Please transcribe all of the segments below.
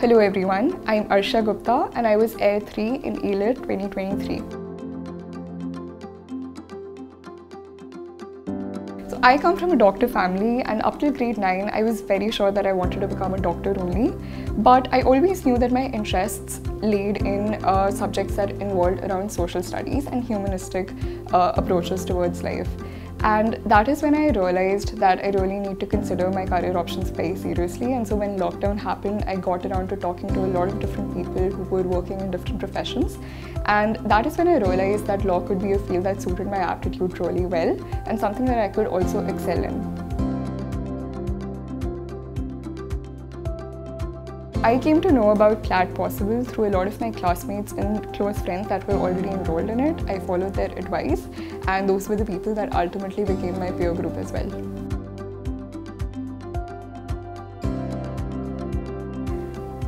Hello everyone, I'm Arshiya Gupta and I was Air 3 in AILET 2023. So I come from a doctor family and up till grade 9 I was very sure that I wanted to become a doctor only. But I always knew that my interests laid in uh, subjects that involved around social studies and humanistic uh, approaches towards life. And that is when I realized that I really need to consider my career options very seriously. And so when lockdown happened, I got around to talking to a lot of different people who were working in different professions. And that is when I realized that law could be a field that suited my aptitude really well and something that I could also excel in. I came to know about CLAT Possible through a lot of my classmates and close friends that were already enrolled in it. I followed their advice and those were the people that ultimately became my peer group as well.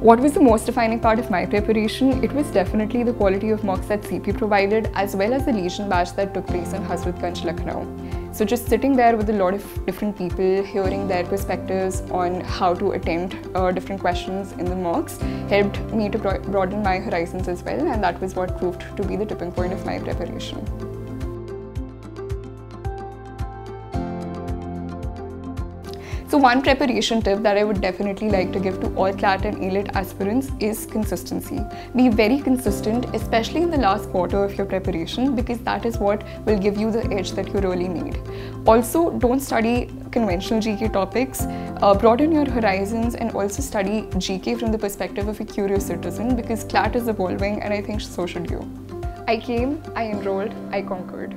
What was the most defining part of my preparation? It was definitely the quality of mocks that CP provided as well as the Legion batch that took place in Hazratganj, Lucknow. So just sitting there with a lot of different people, hearing their perspectives on how to attempt uh, different questions in the mocks helped me to broaden my horizons as well and that was what proved to be the tipping point of my preparation. So one preparation tip that I would definitely like to give to all CLAT and AILET aspirants is consistency. Be very consistent, especially in the last quarter of your preparation because that is what will give you the edge that you really need. Also, don't study conventional GK topics, uh, broaden your horizons and also study GK from the perspective of a curious citizen because CLAT is evolving and I think so should you. I came, I enrolled, I conquered.